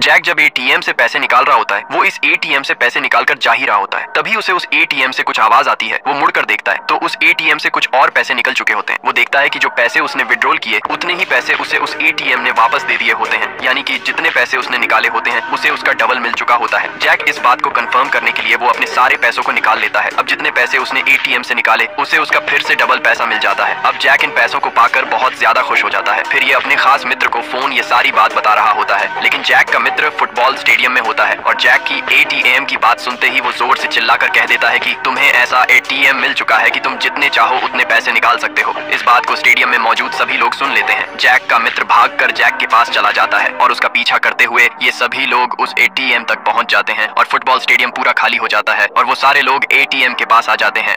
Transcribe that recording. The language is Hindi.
जैक जब एटीएम से पैसे निकाल रहा होता है, वो इस एटीएम से पैसे निकाल कर जा ही रहा होता है। तभी उसे उस एटीएम से कुछ आवाज़ आती है, वो मुड़कर देखता है। तो उस एटीएम से कुछ और पैसे निकल चुके होते हैं। वो देखता है कि जो पैसे उसने विड्रॉल किए, उतने ही पैसे उसे उस एटीएम ने वापस दे दिए होते हैं। यानी कि जितने पैसे उसने निकाले होते हैं, उसे उसका डबल मिल चुका होता है। जैक इस बात को कंफर्म करने के लिए वो अपने सारे पैसों को निकाल लेता है। अब जितने पैसे उसने एटीएम से निकाले, उसे उसका फिर से डबल पैसा मिल जाता है। जैक इन पैसों को पाकर बहुत ज़्यादा खुश हो जाता है। फिर ये अपने खास मित्र को फ़ोन ये सारी बात बता रहा होता है। लेकिन जैक का मित्र फुटबॉल स्टेडियम में होता है और जैक की एटीएम की बात सुनते ही वो ज़ोर से चिल्लाकर कह देता है कि तुम्हें ऐसा एटीएम मिल चुका है कि तुम जितने चाहो उतने पैसे निकाल सकते हो। इस बात को स्टेडियम में मौजूद सभी लोग सुन लेते हैं। जैक का मित्र भागकर जैक के पास चला जाता है और उसका पीछा करते हुए ये सभी लोग उस एटीएम तक पहुँच जाते हैं और फुटबॉल स्टेडियम पूरा खाली हो जाता है और वो सारे लोग एटीएम के पास आ जाते हैं।